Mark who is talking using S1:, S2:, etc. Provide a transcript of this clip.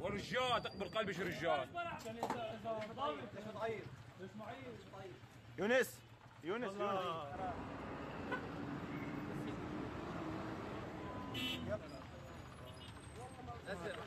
S1: ورجال تقبل قلبي شو رجال؟
S2: يونس يونس يونس.